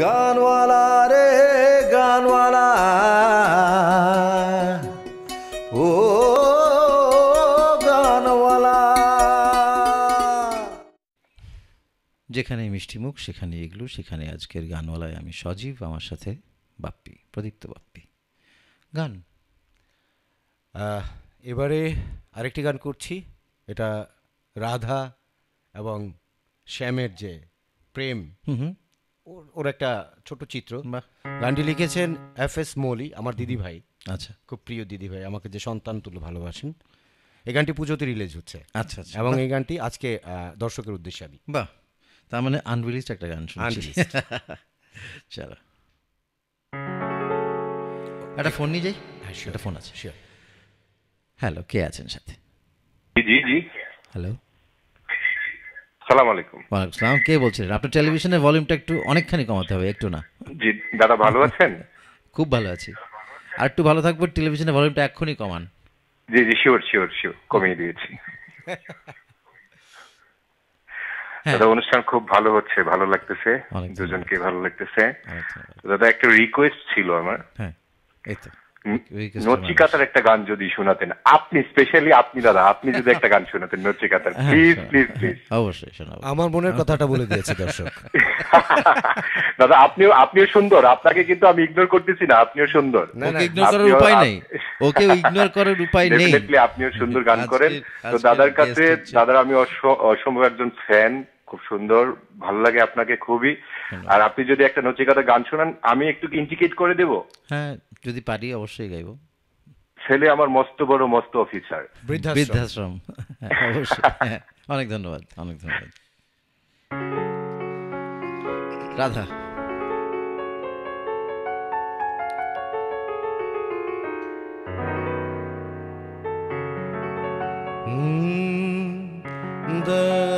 গানওয়ালা রে, গানওয়ালা। ও গানওয়ালা। যেখানে মিষ্টিমুখ সেখানে এগুলো, সেখানে আজকের গানওয়ালায় আমি সজীব, আমার সাথে বাপ্পি, প্রদীপ্ত বাপ্পি। গান। এবারে আরেকটি গান করছি, এটা রাধা এবং শ্যামের যে প্রেম। হুম হুম। ওর ওর একটা ছোট চিত্র। গানটি লিখেছেন এফ এস মৌলি আমার দিদি ভাই। আচ্ছা। খুব প্রিয় দিদি ভাই আমাকে যে সন্তান তুলে ভালোবাসেন। এই গানটি পুজোতে রিলিজ হচ্ছে। আচ্ছা আচ্ছা। এবং এই গানটি আজকে দর্শকের উদ্দেশ্যে আমি। বাহ। তার মানে আনরিলিজড একটা গান শুনছি। চলো। একটা ফোন নিয়ে যাই? হ্যাঁ. একটা ফোন আছে। Sure. হ্যালো কে আছেন সাথে? জি জি। হ্যালো সালাম আলাইকুম। ওয়ালাইকুম আসসালাম কে বলছিলেন? আপনার টেলিভিশনের ভলিউমটা একটু অনেকখানি কমাতে হবে একটু না। জি দাদা ভালো আছেন? খুব ভালো আছি। আর একটু ভালো থাকব টেলিভিশনের ভলিউমটা এক্ষুনি কমান। জি জি শিওর শিওর শিওর কমিয়ে দিয়েছি। হ্যাঁ। দাদা অনুষ্ঠান খুব ভালো হচ্ছে ভালো লাগতেছে দুজনকে ভালো লাগতেছে। দাদা একটা রিকোয়েস্ট ছিল আমার। হ্যাঁ এই তো। নচিকাতার একটা গান যদি শোনাতেন আপনি স্পেশালি আপনি দাদা আপনি যদি একটা গান শোনাতেন নচিকাতার প্লিজ প্লিজ প্লিজ অবশ্যই শোনাবো। আমার মনের কথাটা বলে দিয়েছে দর্শক। দাদা আপনিও আপনিও সুন্দর। আপনাকে কিন্তু আমি ইগনোর করতেছি না আপনিও সুন্দর। ওকে ইগনোর করার আপনিও- উপায় নেই। ওকে ইগনোর করার উপায় নেই। ডেফিনেটলি আপনিও সুন্দর গান করেন। তো দাদার কাছে দাদার আমি অস- অসম্ভব একজন ফ্যান খুব সুন্দর ভালো লাগে আপনাকে খুবই। আর আপনি যদি একটা নচিকাতা গান শোনান আমি একটু ইন্ডিকেট করে দেব? হ্যাঁ যদি পারি অবশ্যই গাইবো। ছেলে আমার মস্ত বড় মস্ত অফিসার বৃদ্ধাশ্রম। হ্যাঁ, অবশ্যই। হ্যাঁ, অনেক ধন্যবাদ অনেক ধন্যবাদ। রাধা। Mm, the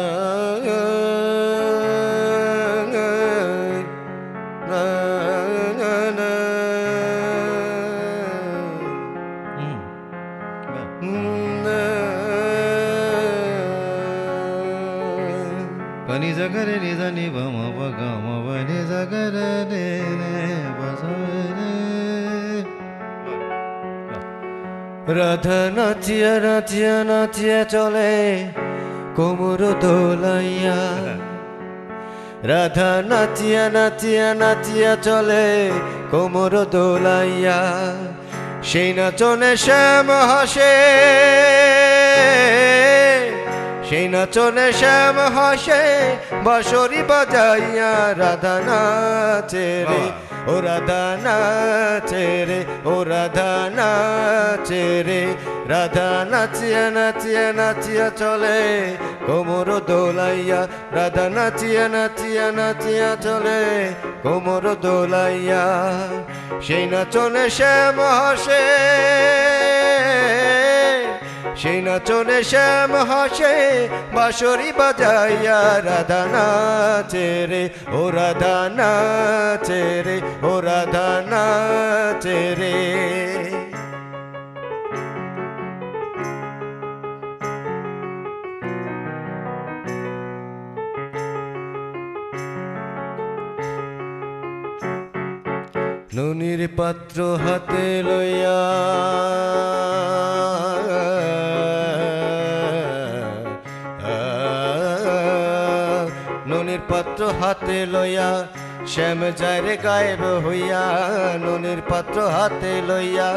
বাম বাগাম বানি জাগরে নে নে বাজারে রাধা নাচিয়া নাচিয়া নাচিয়া চলে কোমর দোলাইয়া রাধা নাচিয়া নাচিয়া নাচিয়া চলে কোমর দোলাইয়া সেই নাচনে শ্যাম হাসে সেই নাচনে শ্যাম হাসে বাঁশরি বাজাইয়া রাধা নাচে রে। ও রাধা নাচে রে ও রাধা নাচে রে। রাধা নাচিয়া নাচিয়া নাচিয়া চলে কোমর দোলাইয়া। রাধা নাচিয়া নাচিয়া নাচিয়া চলে কোমর দোলাইয়া। সেই নাচনে শ্যাম হাসে সেই নাচনে শ্যাম হাসে, বাঁশরি বাজাইয়া রাধা নাচে রে, ও রাধা নাচে রে, ও রাধা নাচে রে। ননির পাত্র হাতে লইয়া হাতে লইয়া, শ্যাম যায় রে গায়েব হইয়া, ননির পাত্র হাতে লইয়া,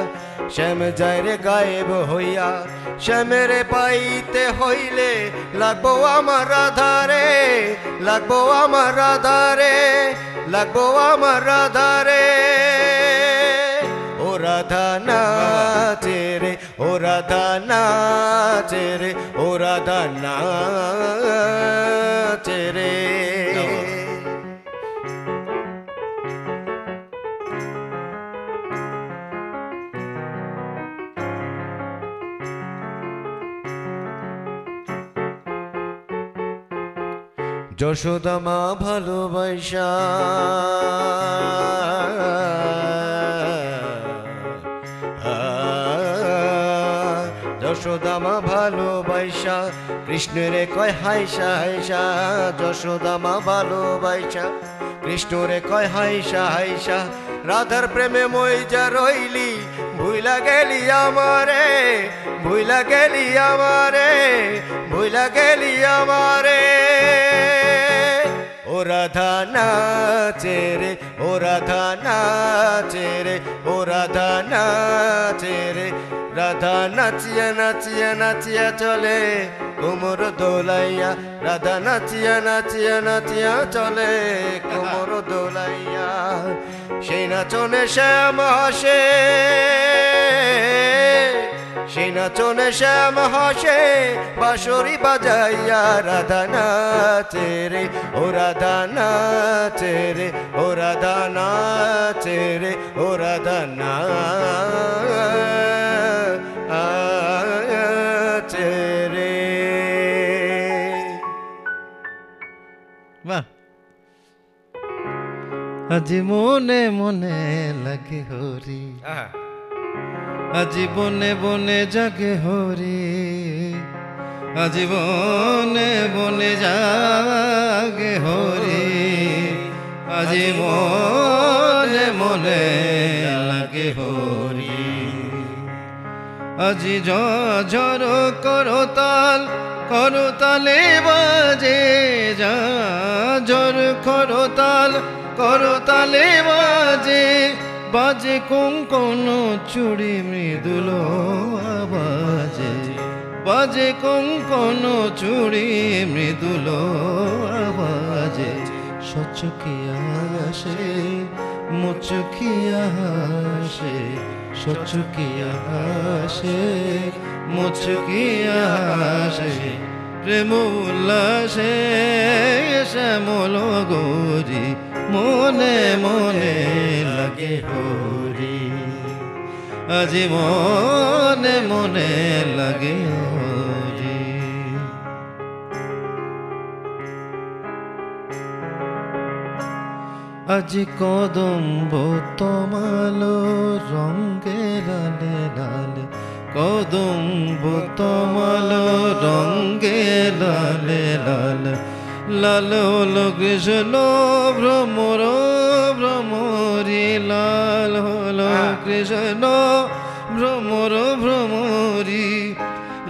শ্যাম যায় রে গায়েব হইয়া, শ্যামেরে পাইতে হইলে লাগবো আমার রাধারে লাগবো আমার রাধারে লাগবো আমার রাধারে ও রাধা নাচে রে ও রাধা নাচে রে ও রাধা নাচে। যশোদা মা ভালোবাসা যশোদা মা ভালোবাসা কৃষ্ণের কয় হাইসা হাইসা যশোদা মা ভালোবাসা কৃষ্ণরে কয় হাইসা হাইসা রাধার প্রেমে মই যা রইলি, ভুইলা গেলি আমারে, ভুইলা গেলি আমারে, ভুইলা গেলি আমারে। রাধা নাচে রে ও রাধা নাচে রে ও রাধা নাচে রে রাধা নাচিয়া নাচিয়া নাচিয়া চলে, কোমর দোলাইয়া। রাধা নাচিয়া নাচিয়া নাচিয়া চলে, কোমর দোলাইয়া। সেই নাচনে শ্যাম হাসে। সেই নাচনে শ্যাম হাসে বাঁশরি বাজাইয়া রাধা নাচে রে ও রাধা নাচে রে ও রাধা নাচে রে ও রাধা নাচে রে বাহ। আজি মনে মনে লাগে হরি। আজি বনে বনে জাগে হরি আজি বনে জাগে হরি আজি মনে লাগে হরি। আজি ঝর করতাল করতালে বাজে যা ঝর করতাল করতালে বাজে বাজে কোন চুড়ি মৃদুল আবাজে বাজে কোন চুড়ি মৃদুল আবাজে সচকিয়া আসে মুচকিয়া আসে সচকিয়া প্রেম উল্লাসে শ্যামল গৌরী মনে মনে লাগে হরি। আজি মনে মনে লাগে আজি কদম্ব তমালো রঙ্গে লালে লালে কদম্ব তমালো রঙ্গে লালে লালে লাল হলো কৃষ্ণ ভ্রমর ভ্রমরি লাল হলো কৃষ্ণ ভ্রমর ভ্রমরি।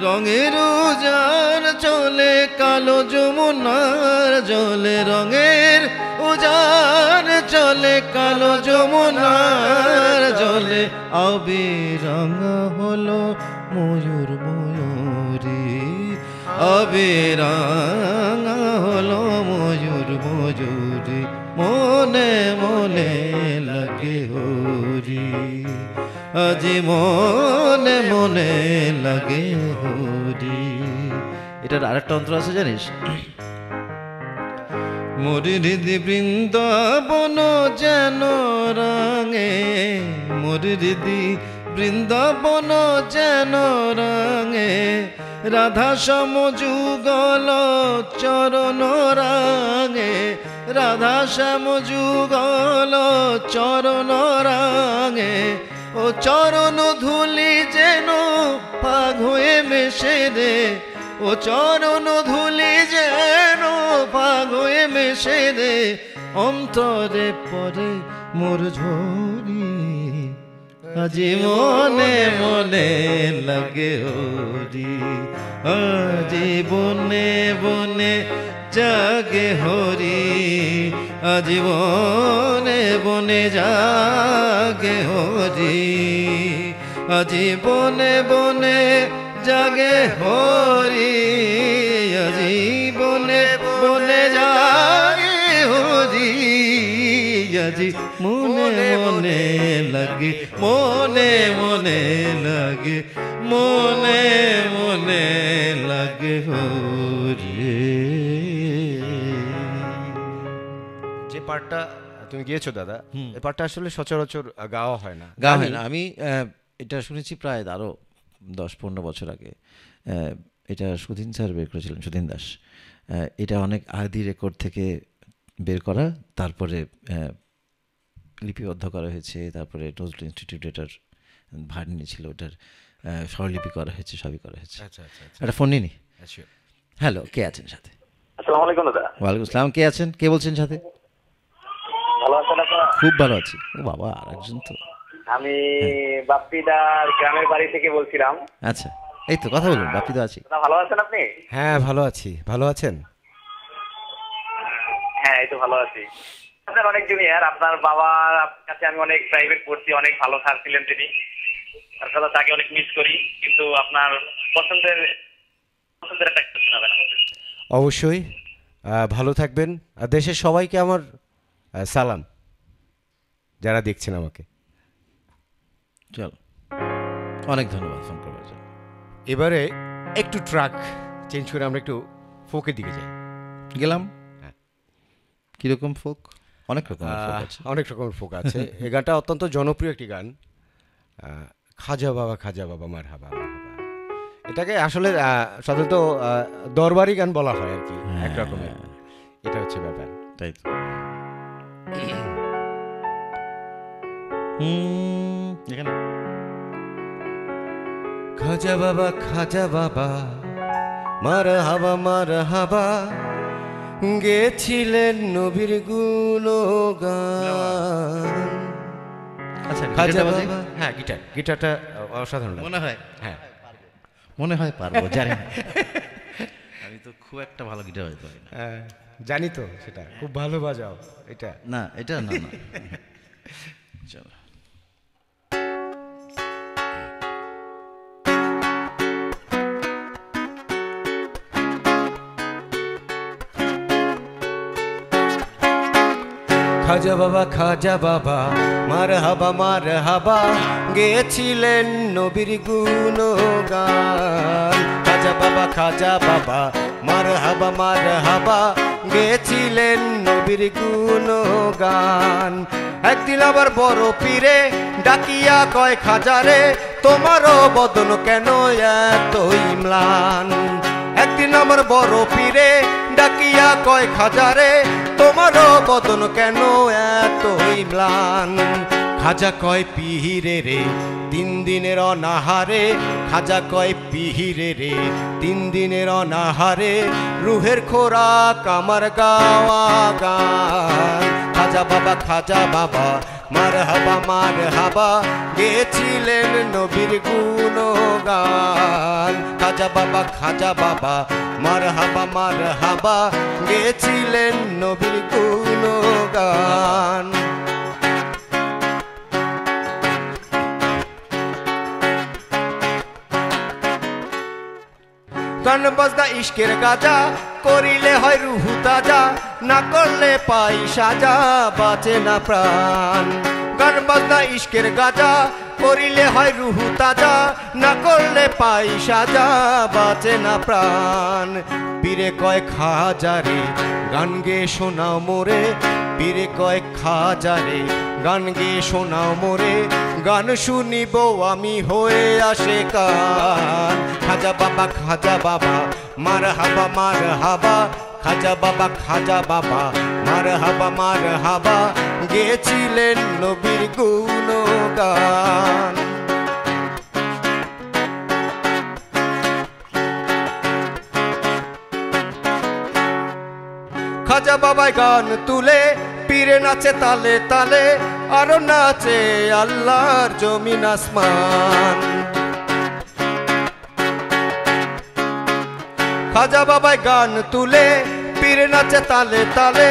রঙের উজার চলে কালো যমুনার জলে। রঙের উজার চলে কালো যমুনার জলে। আবিরঙা হলো ময়ূর ময়ূরী। আবিরঙা হলো ময়ূর, ময়ূরী, মনে মনে লাগে হরি। আজি মনে মনে লাগে হরি। এটার আরেকটা অন্তর আছে জানিস? মরি হৃদি বৃন্দাবন যেন রাঙে, মরি হৃদি বৃন্দাবন যেন রাঙে রাধা সম যুগল চরণ রাঙে। রাধা শ্যাম যুগল চরণ রাঙে। ও চরণ ধুলি যেন পাগ মেশে দে। ও চরণ ধুলি যেন পাগ মেশে দে। অন্তরে পরে মোর ঝরি আজি মনে মনে লাগে হরি আজি বনে বনে জাগে হরি আজি বনে বনে জাগে হরি আজি বনে বনে জাগে হরি। আজি মনে মনে লাগে মনে মনে লাগে মনে মনে লাগে হরি যে পার্টটা তুমি গিয়েছো দাদা এই পার্টটা আসলে সচরাচর গাওয়া হয় না। গা হয় না। আমি এটা শুনেছি প্রায় আরও দশ পনেরো বছর আগে। এটা সুধীন স্যার বের করেছিলেন সুধীন দাস। এটা অনেক আদি রেকর্ড থেকে বের করা তারপরে লিপিবদ্ধ করা হয়েছে তারপরে নজরুল ইনস্টিটিউট এটার ভার নিয়েছিল ওটার স্বরলিপি করা হয়েছে সবই করা হয়েছে। আচ্ছা আচ্ছা আচ্ছা। একটা ফোন নিনি আচ্ছা হ্যালো কে আছেন সাথে? আসসালামু আলাইকুম দাদা। ওয়ালাইকুম আসসালাম কে আছেন? কে বলছেন সাথে? ভালো আছেন আপনারা খুব ভালো আছি। ও বাবা আর একজন তো। আমি বাপ্পিদার গ্রামের বাড়ি থেকে বলছিলাম। আচ্ছা এই তো কথা বলুন বাপি তো আছি ভালো আছেন আপনি? হ্যাঁ ভালো আছি। ভালো আছেন? হ্যাঁ এই তো ভালো আছি। আপনার অনেক জুনিয়র আপনার বাবার কাছে আমি অনেক প্রাইভেট পড়ছি অনেক ভালো স্যার ছিলেন তিনি। তার কথা তাকে অনেক মিস করি কিন্তু আপনার পছন্দের পছন্দের একটা কিছু শোনাবেন আমাকে। অবশ্যই। ভালো থাকবেন। আর দেশের সবাইকে আমার সালাম। যারা দেখছেন আমাকে। চলো। অনেক ধন্যবাদ ফোন করবার জন্য এবারে একটু ট্রাক চেঞ্জ করে আমরা একটু ফোকের দিকে যাই। গেলাম? হ্যাঁ। কীরকম ফোক অনেক রকম ফোক আহ, আছে। অনেক রকমের ফোক আছে। এই গানটা অত্যন্ত জনপ্রিয় একটি গান। খাজা বাবা খাজা বাবা মার হাবা এটাকে আসলে সাধারণত দরবারি গান বলা হয় আর কি এক রকমের। এটা হচ্ছে ব্যাপার। তাই তো। এখানে। খাজা বাবা খাজা বাবা মার হাবা মার হাবা গেছিলেন নবীর গুণগান। আচ্ছা গিটারটা? হ্যাঁ গিটার। গিটারটা অসাধারণ মনে হয় হ্যাঁ। মনে হয় পারব জানি না। আমি তো খুব একটা ভালো গিটার হয়তো পারি হ্যাঁ, জানি তো সেটা। খুব ভালো বাজাও এটা। না এটা না না। চলো। খাজা বাবা খাজা বাবা মার হাবা মার হাবা গেছিলেন নবীর গুণগান। খাজা বাবা খাজা বাবা মার হাবা মার হাবা গেছিলেন নবীর গুণগান। একদিন আবার বড় পীরে ডাকিয়া কয় খাজারে তোমারও বদন কেন এত ইমলান? আমার বড় পীরে, ডাকিয়া কয় খাজারে তোমারও বদন কেন এত ম্লান? খাজা কয়, পিহিরে রে, তিন দিনের অনাহারে, খাজা কয়, পিহিরে রে, তিন দিনের অনাহারে, রুহের খোরাক আমার গাওয়া গান। খাজা বাবা খাজা বাবা মার হাবা মার হাবা, গেছিলেন নবীর গুণগান। খাজা বাবা খাজা বাবা, মার হাবা মার হাবা, গেছিলেন নবীর গুণগান। গান বাজনা ইশকের গাজা, করিলে হয় রুহু তাজা। না করলে পাই সাজা, বাঁচে না প্রাণ। গান বাজনা ইশকের গাজা, করিলে হয় রুহু তাজা। না করলে পাই সাজা, বাঁচে না প্রাণ। পীরে কয় খাজারে গান গে শোনাও মোরে। পীরে কয় খাজারে গান গে শোনাও মোরে। গান শুনিব আমি হয়ে আসে কান। খাজা বাবা খাজা বাবা মার হাবা মার হাবা খাজা বাবা খাজা বাবা, মার হাবা মার হাবা, গেছিলেন নবীর গুণগান। খাজা বাবাই গান তুলে, পীরে নাচে তালে তালে, আরও নাচে আল্লাহর জমিন আসমান। খাজা বাবাই গান তুলে, পীরে নাচে তালে তালে,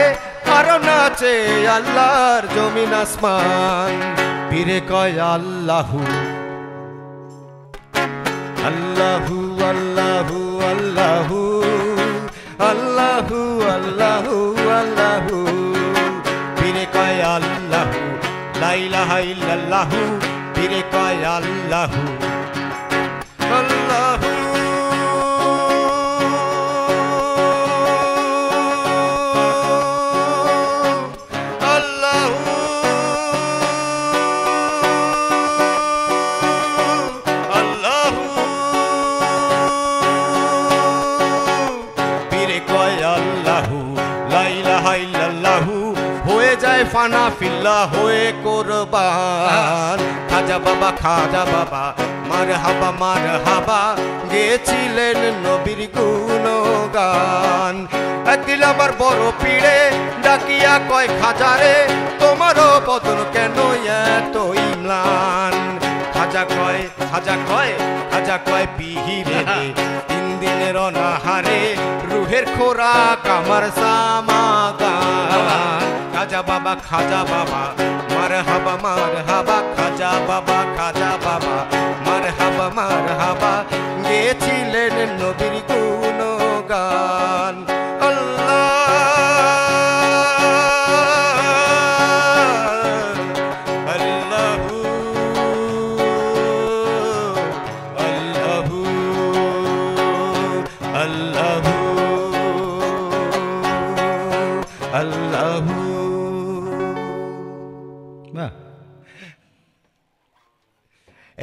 আরও নাচে আল্লাহর জমিন আসমান। পীরে কয়, আল্লাহু আল্লাহু আল্লাহু আল্লাহু আল্লাহু আল্লাহু আল্লাহু। পীরে কয়, আল্লাহু লাইলাহা ইল্লাল্লাহু। পীরে কয়, আল্লাহু ফানা ফিল্লা হয়ে কোরবান। খাজা বাবা খাজা বাবা মার হাবা মার হাবা গেছিলেন নবীর গুণগান। একদিন আমার বড় পিড়ে ডাকিয়া কয় খাজারে তোমারও বদল পতন কেন এত ইমলান? খাজা কয় খাজা কয় খাজা কয় পিহিরে তিন দিনের অনাহারে রুহের খোরাক আমার সামা খাজা বাবা খাজা বাবা মার হাবা মার হাবা খাজা বাবা খাজা বাবা মার হাবা মার হাবা গেছিলেন নবীর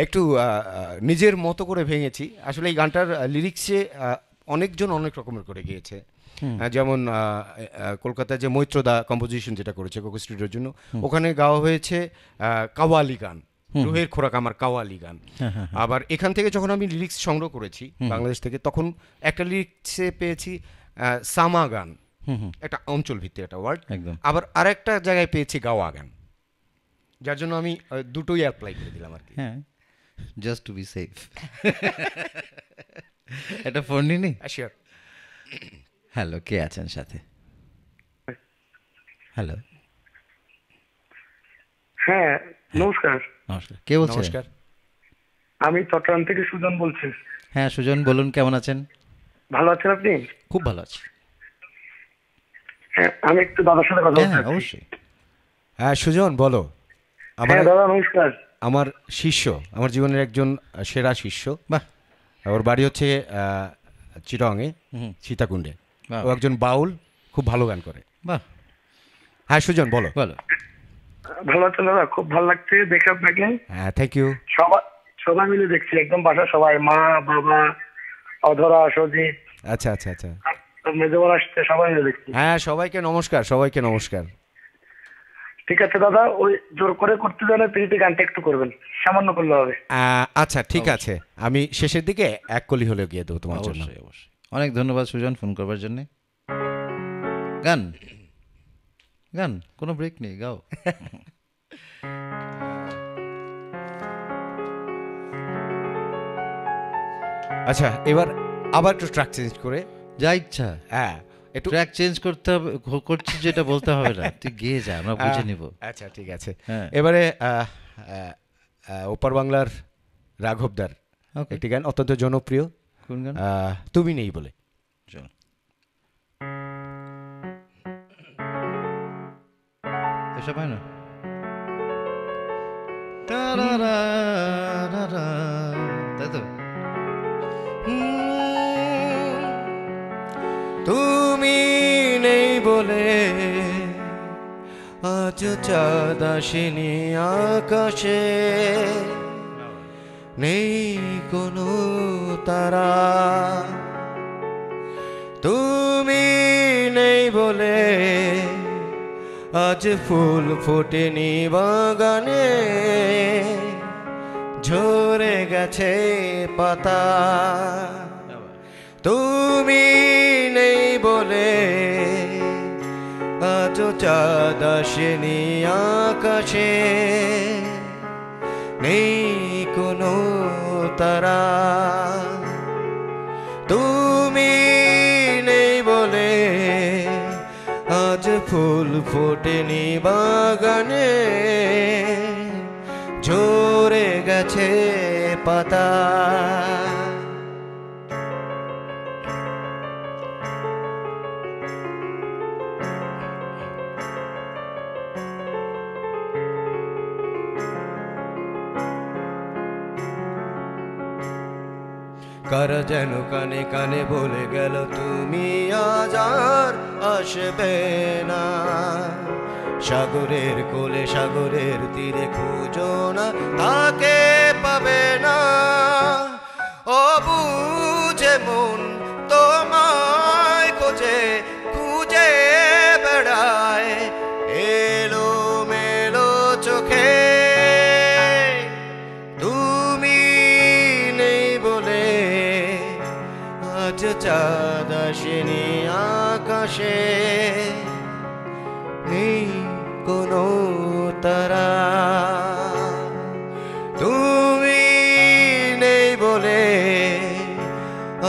একটু নিজের মতো করে ভেঙেছি। আসলে এই গানটার লিরিক্সে অনেকজন অনেক রকমের করে গিয়েছে। যেমন কলকাতায় যে মৈত্রদা কম্পোজিশন যেটা করেছে কোকো স্টুডিওর জন্য ওখানে গাওয়া হয়েছে কাওয়ালি গান। রুহের খোরাক আমার কাওয়ালি গান। আবার এখান থেকে যখন আমি লিরিক্স সংগ্রহ করেছি বাংলাদেশ থেকে তখন একটা লিরিক্সে পেয়েছি সামা গান। একটা অঞ্চল ভিত্তিক একটা ওয়ার্ড। আবার আরেকটা জায়গায় পেয়েছি গাওয়া গান। যার জন্য আমি দুটোই অ্যাপ্লাই করে দিলাম আর কি। হ্যাঁ জাস্ট টু বি সেফ একটা ফোন নিনি শিওর হ্যালো কে আছেন সাথে? হ্যালো হ্যাঁ নমস্কার। নমস্কার। কে বলছেন? নমস্কার। আমি চট্টগ্রাম থেকে সুজন বলছি। হ্যাঁ সুজন বলুন কেমন আছেন? ভালো আছেন আপনি? খুব ভালো আছি। হ্যাঁ আমি একটু দাদার সাথে কথা হ্যাঁ বলছি। অবশ্যই। হ্যাঁ সুজন বলো। আমার হ্যাঁ দাদা নমস্কার। আমার শিষ্য আমার জীবনের একজন সেরা শিষ্য। বাহ। ওর বাড়ি হচ্ছে আহ, চিটংয়ে সীতাকুণ্ডে। ও একজন বাউল খুব ভালো গান করে। বাহ। হ্যাঁ সুজন বলো। বলো। ভালো আছেন দাদা? খুব ভালো লাগছে দেখে আপনাকে। হ্যাঁ থ্যাংক ইউ সবাই সবাই মিলে দেখছি একদম বাসা সবাই মা বাবা অধরা সজিত। আচ্ছা আচ্ছা আচ্ছা। মেজবান আসছে সবাই মিলে দেখছি। হ্যাঁ সবাইকে নমস্কার সবাইকে নমস্কার। ঠিক আছে দাদা। ওই জোর করে করতে জানে পিড়িতে গানটা একটু করবেন। সামান্য করলে হবে। আহ, আচ্ছা ঠিক আছে। আমি শেষের দিকে এক কলি হলে গিয়ে দেবো তোমার জন্য। অবশ্যই অবশ্যই। অনেক ধন্যবাদ সুজন ফোন করবার জন্যে। গান। গান কোনো ব্রেক নেই গাও। আচ্ছা এবার আবার একটু ট্র্যাক চেঞ্জ করে। যা ইচ্ছা। হ্যাঁ। একটু ট্র্যাক চেঞ্জ করতে হবে ক- করছিস যেটা বলতে হবে না। তুই গেয়ে যা আমরা বুঝে নিব। আচ্ছা ঠিক আছে। হ্যাঁ। এবারে ওপার বাংলার রাঘবদার Okay. একটি গান অত্যন্ত জনপ্রিয়। কোন গান? তুমি নেই বলে। চল। এসব হয় না। তাই তো? আজ আকাশে। নেই কোনো তারা। তুমি নেই বলে আজ ফুল ফোটেনি বাগানে। ঝরে গেছে পাতা। তুমি নেই বলে চাঁদ আকাশে। নেই কোনো তারা। তুমি নেই বলে আজ ফুল ফোটেনি বাগানে। ঝরে গেছে পাতা। কারা যেন কানে কানে বলে গেল, তুমি আজার আর আসবে না। সাগরের কোলে সাগরের তীরে খুঁজো না, তাকে পাবে না। ও বুঝে মন আকাশে এই কোন তারা তুমি নেই বলে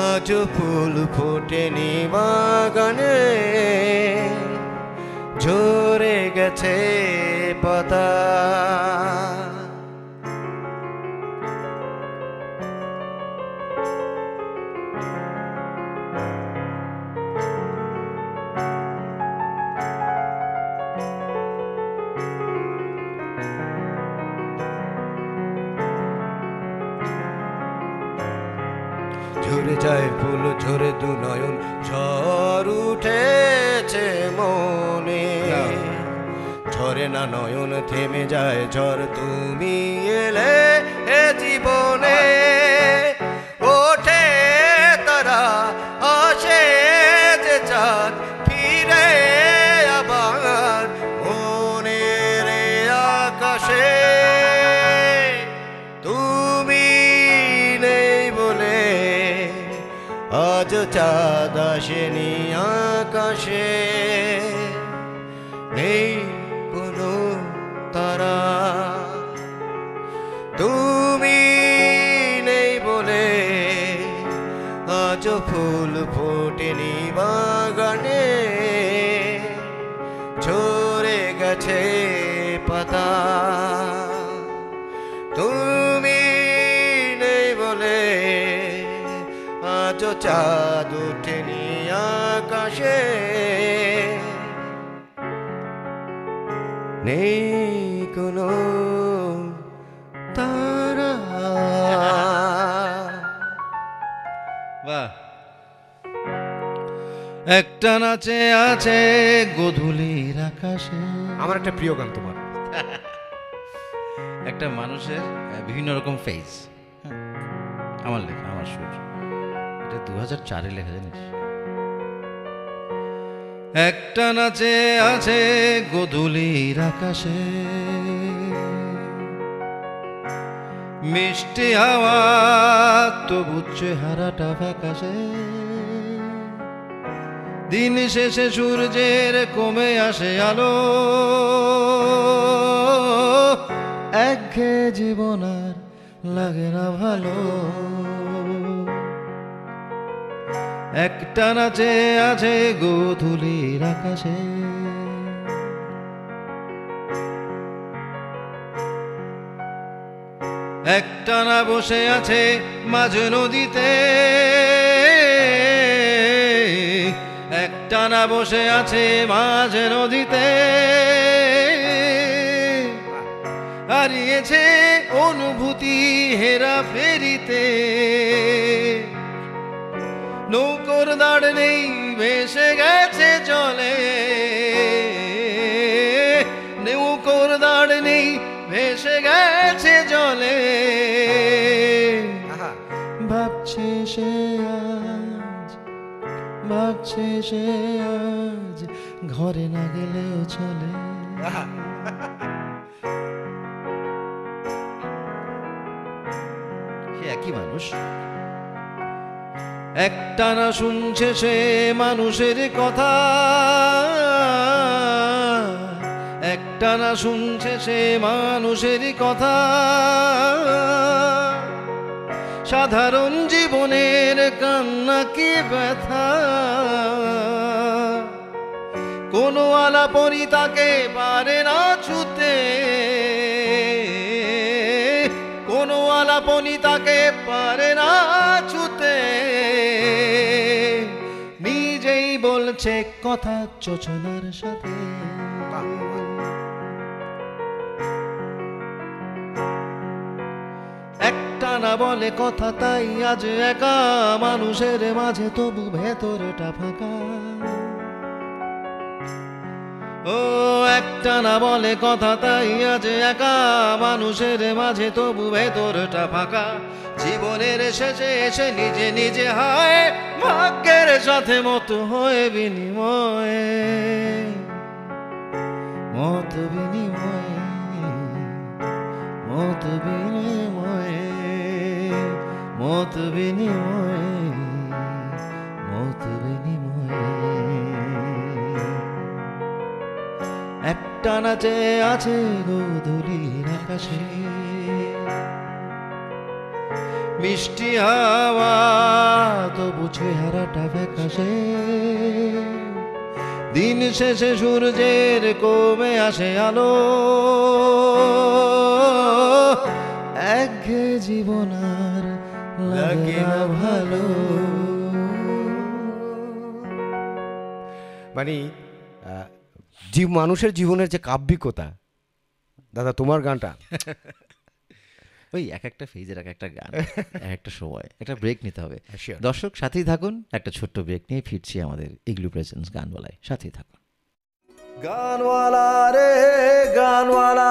আজ ফুল ফোটেনি বাগানে। ঝরে গেছে পাতা। না নয়ন থেমে যায় ঝড়, তুমি এলে এ জীবনে। ওঠে তারা আসে যে চাঁদ, ফিরে আবার মনের আকাশে। তুমি নেই বলে আজ চাঁদ আসেনি আকাশে। বাহ। একটা নাচে আছে গধূলির আকাশে। আমার একটা প্রিয় গান তোমার। একটা মানুষের বিভিন্ন রকম ফেজ আমার লেখা আমার সুর। এটা দু হাজার চারে লেখা জানিস? একটা নাচে আছে গধূলির আকাশে। মিষ্টি হাওয়া তবু চেহারাটা ফ্যাকাশে। দিন শেষে সূর্যের কমে আসে আলো। একঘে জীবন আর লাগে না ভালো। একটা নাচে আছে গোধূলির আকাশে। না বসে আছে মাঝ নদীতে। একটা না বসে আছে মাঝ নদীতে। হারিয়েছে অনুভূতি হেরা ফেরিতে। নৌকর দাঁড় নেই, ভেসে গেছে জলে। নৌকর দাঁড় নেই, ভেসে গেছে জলে। আজ ভাবছে সে আজ, ঘরে না গেলেও চলে। একই মানুষ। একটা না শুনছে সে মানুষের কথা। একটা না শুনছে সে মানুষের কথা। সাধারণ জীবনের কান্না কি ব্যথা? কোনো আলাপরি তাকে পারে না ছুতে। কোনো আলাপনি তাকে পারে না ছুতে। নিজেই বলছে কথা চোচনার সাথে। না বলে কথা তাই আজ একা মানুষের মাঝে তবু ভেতরটা ফাঁকা। ও, একটা না বলে কথা তাই আজ একা মানুষের মাঝে তবু ভেতরটা ফাঁকা। জীবনের শেষে এসে নিজে নিজে হায়, ভাগ্যের সাথে মতো হয়ে বিনিময়ে। মত বিনিময়ে মত বিনিময়ে। মত বিনিময়ে মত বিনিময়ে। একটা নাচে আছে গোধূলির আকাশে। মিষ্টি হাওয়া, তবু চেহারাটা ফ্যাকাশে। দিন শেষে সূর্যের কমে আসে আলো। এক জীবন লাগে না ভালো। মানে জীব মানুষের জীবনের যে কাব্যিকতা দাদা তোমার গানটা। ওই এক একটা ফেজের এক একটা গান এক একটা সময় একটা ব্রেক নিতে হবে. দর্শক সাথেই থাকুন একটা ছোট্ট ব্রেক নিয়ে ফিরছি আমাদের ইগলু প্রেজেন্স গানওয়ালায় সাথেই থাকুন। গানওয়ালা রে গানওয়ালা।